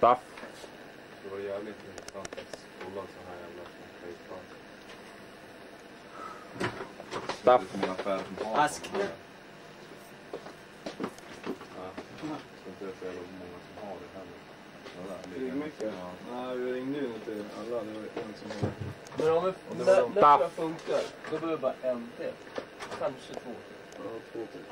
Staff. Det var jävligt intressant att spola så här jävla skitband. Staff. Askne. Ja. Det är så jävla många som har det heller. Det är mycket. Ja. Nej, vi ringde ju inte alla. Det var en som var... Men om det det var när, de- när det funkar, då behöver bara en till. Kanske två till. Ja, två till.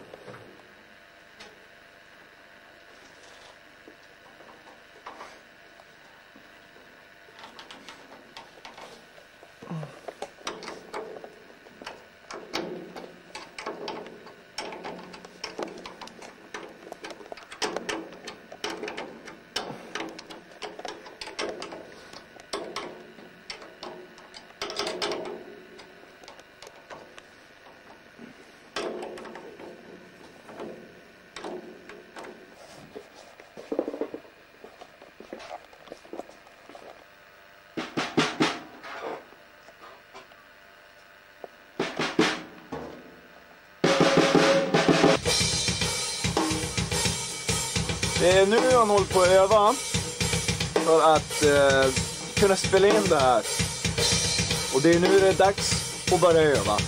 Eh, det är nu han håller på att öva för att eh, kunna spela in det här. Och det är nu det är dags att börja öva.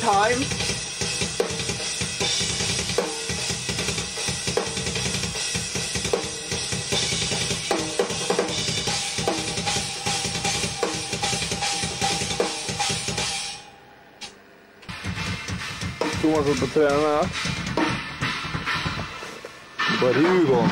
Time! Thomas håller på att träna. Igång.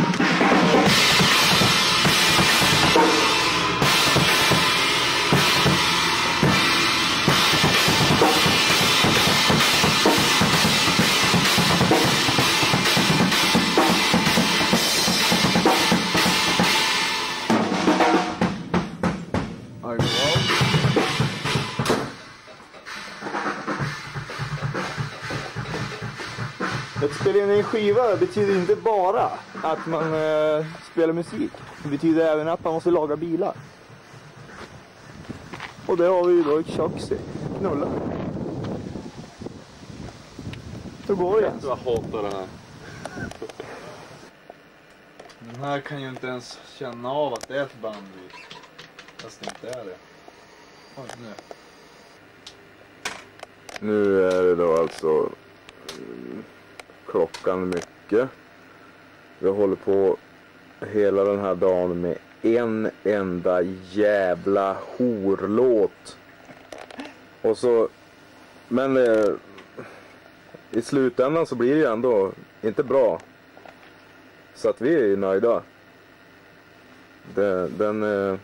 Att spela in en skiva betyder inte bara att man eh, spelar musik. Det betyder även att man måste laga bilar. Och det har vi ju då i Tjoxi. Knulla. Hur går det? Jag hatar det här. Den här kan ju inte ens känna av att det är ett band i. Fast det inte är det. Oj, nu. Nu är det då alltså klockan mycket. Vi håller på hela den här dagen med en enda jävla horlåt. Och så, men eh, i slutändan så blir det ju ändå inte bra. Så att vi är ju nöjda. Det, den, eh,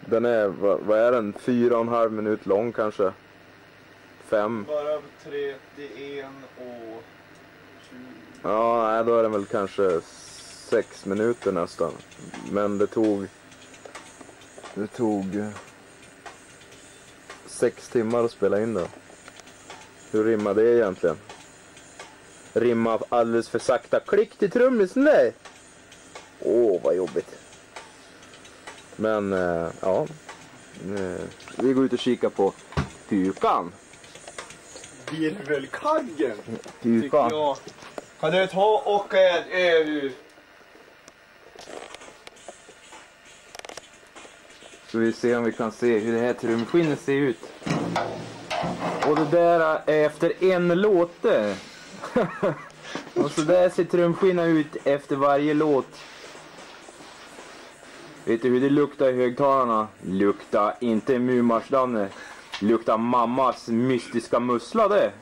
den är, vad, vad är den, fyra och en halv minut lång kanske? Fem? Bara 31 och 20. Ja, nej, då är den väl kanske sex minuter nästan. Men det tog... Det tog... Sex timmar att spela in den. Hur rimmar det egentligen? Rimma alldeles för sakta. Klick till trummisen där! Åh, vad jobbigt. Men, eh, ja. Eh, vi går ut och kikar på Pukan. Virvelkaggen, tycker jag. Kan du ta och eh, eh, Ska vi se om vi kan se hur det här trumskinnet ser ut. Och det där är efter en låte. Och så där ser trumskinnet ut efter varje låt. Vet du hur det luktar i högtalarna? Lukta inte Mumarsdanne. Lukta mammas mystiska mussla det.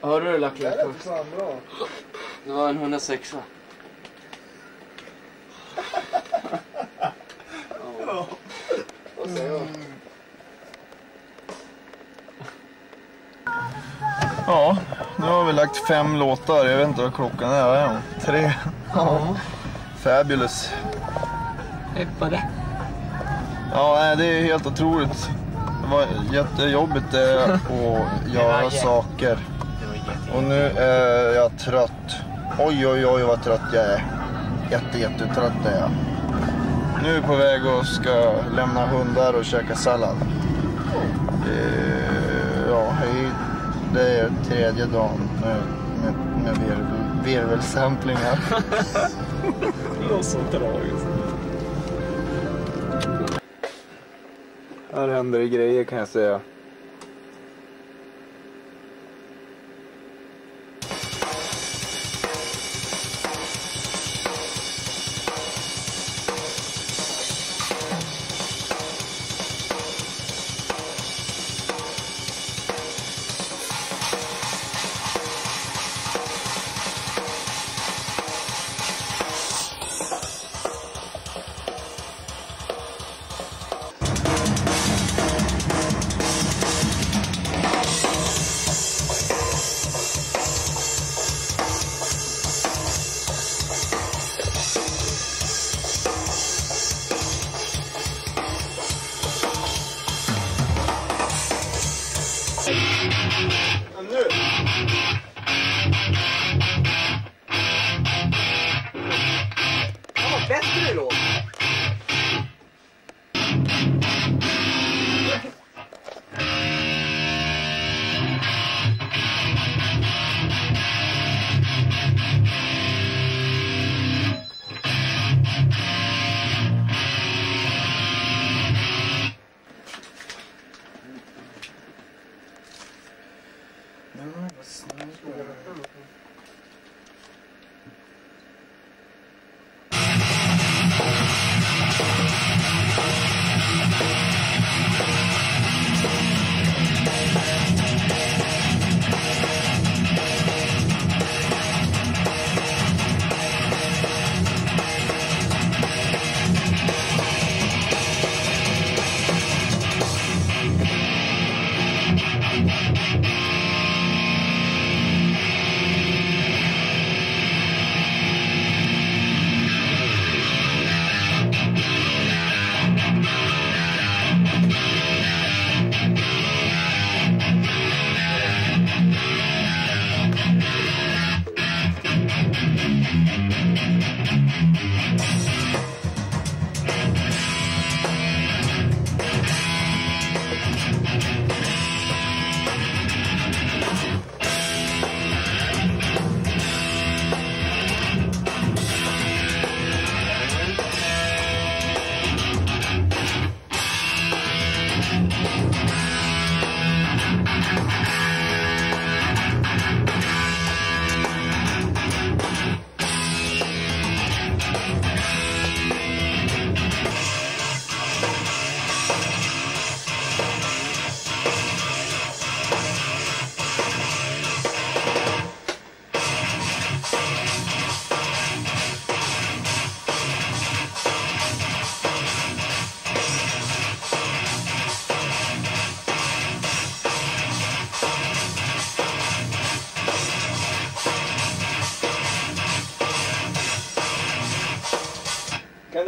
Hörde du bra. Det var en 106. Ja, nu har vi lagt fem låtar. Jag vet inte vad klockan är. Vad är hon? Tre? Ja. Fabulous. Ebbade. Ja, det är helt otroligt. Det var jättejobbigt eh, att göra saker. Och nu är jag trött. Oj, oj, oj vad trött jag är. Jätte, jättetrött är jag. Nu är jag på väg och ska lämna hundar och käka sallad. Eh, ja, hej. det är tredje dagen med, med, med virvel, virvelsamplingar. Det var så tragiskt. Här händer det grejer kan jag säga.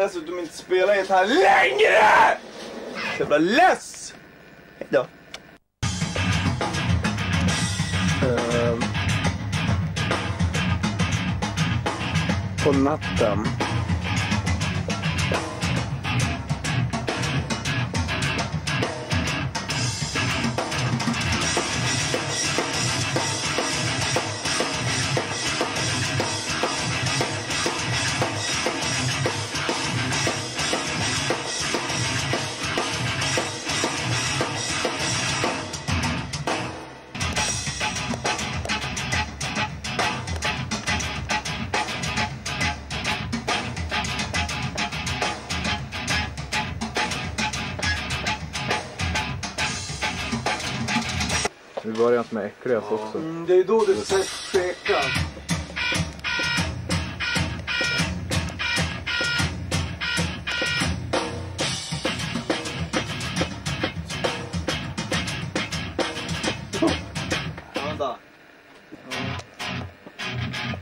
Dessutom inte spela gitarr längre! Så jävla less! Hejdå. Ehm. På natten. Vi börjar inte med äckligast ja. också. Mm, det är då du spekar.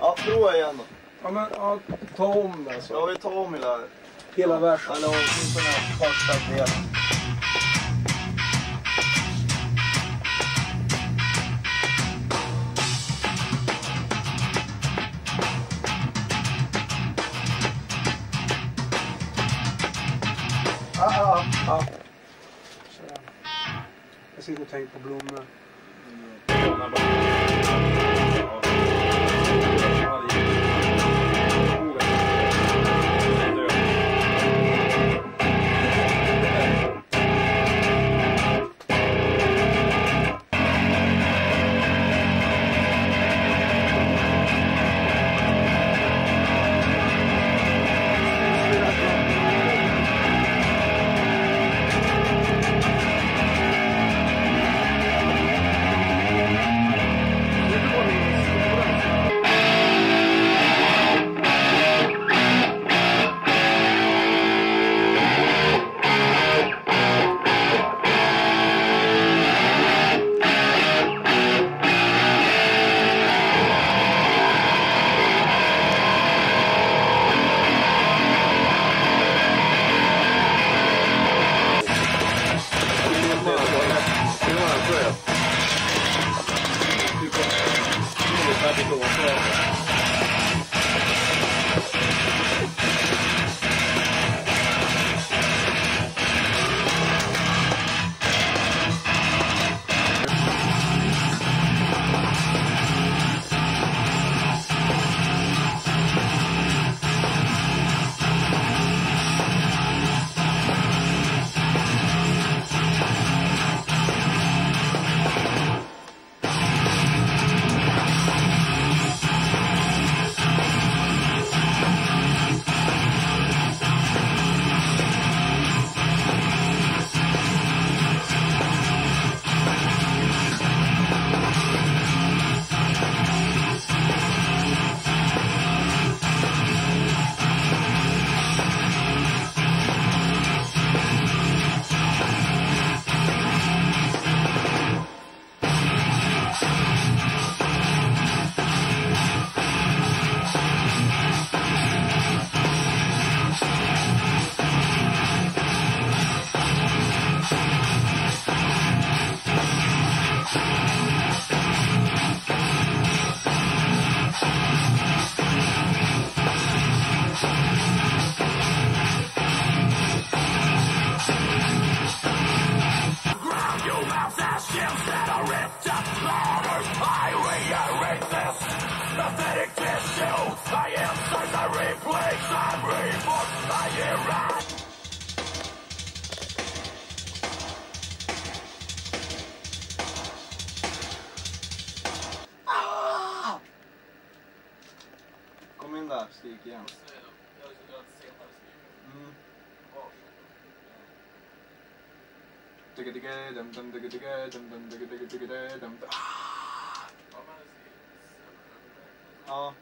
Ja, prova igen då. Ja, men ja, ta om det alltså. Ja, vi tar om hela... Hela versen. Eller åtminstone första delen. Så. Jag sitter och tänker på blommor. Ashes that are ripped up louder. I reiterate this pathetic tissue. I am such a replace. I'm reborn. I am Comendo, sei que é. Oh.